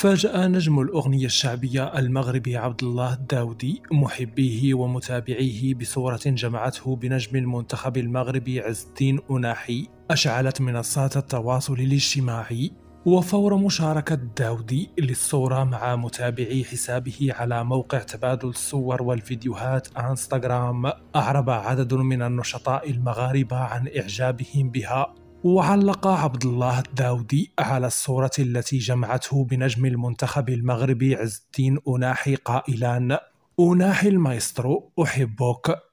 فاجأ نجم الأغنية الشعبية المغربي عبد الله الداودي محبيه ومتابعيه بصورة جمعته بنجم المنتخب المغربي عز الدين أناحي أشعلت منصات التواصل الاجتماعي وفور مشاركة داودي للصورة مع متابعي حسابه على موقع تبادل الصور والفيديوهات إنستغرام أعرب عدد من النشطاء المغاربة عن إعجابهم بها. وعلق عبد الله الداودي على الصورة التي جمعته بنجم المنتخب المغربي عز الدين أناحي قائلا أناحي المايسترو أحبك.